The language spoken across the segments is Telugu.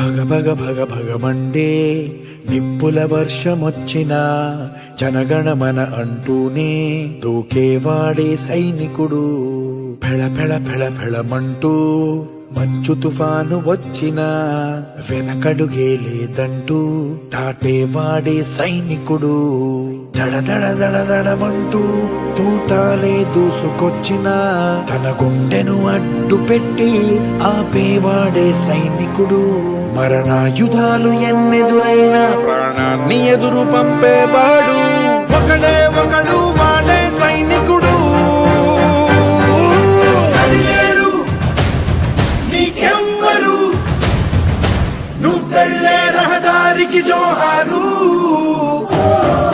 భగ భగ భగ భగమండే నిప్పుల వర్షమొచ్చిన జనగణమన అంటూనే దూకేవాడే సైనికుడు. ఫెళ ఫెళ ఫెళ ఫెళమంటూ మంచు తుఫాను వచ్చినా వెనకడుగే లేదంటూ దాటేవాడే సైనికుడు. దడ దడ తూటాలే దూసుకొచ్చినా తన గుండెను అడ్డు పెట్టి ఆపేవాడే సైనికుడు. మరణాయుధాలు ఎన్నెదురైనా ప్రాణాన్ని ఎదురు పంపేవాడు. ఒకడే నువ్వెళ్ళే రహదారికి జోహారు సరిలేరు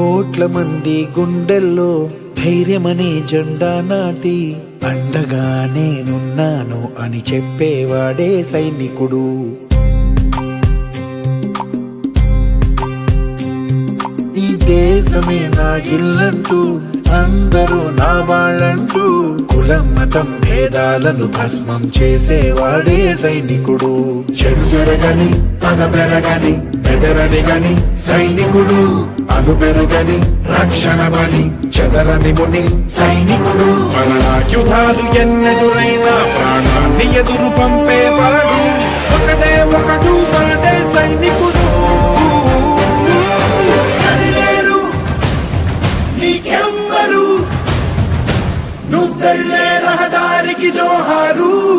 కోట్ల మంది గుండెల్లో ధైర్యమనే జెండా నాటి అండగా నేనున్నాను అని చెప్పేవాడే సైనికుడు. ఈ దేశమే నా ఇల్లంటూ అందరూ నా వాళ్ళంటూ కులం మతం భేదాలను భస్మం చేసేవాడే సైనికుడు. చెడు జరగని పగ పెరగని చెదరని గని సైనికుడు అనుపెరుగని రక్షణ బలి చెదరని ముని సైనికుడు. మన యుధాలు ఎన్నెదురైనా ప్రాణాన్ని ఎదురు పంపేవాడు ఒకటే ఒకడు ఒకటే సైనికుడు. నీకెవ్వరు? నువ్వెళ్ళే రహదారికి జోహారు.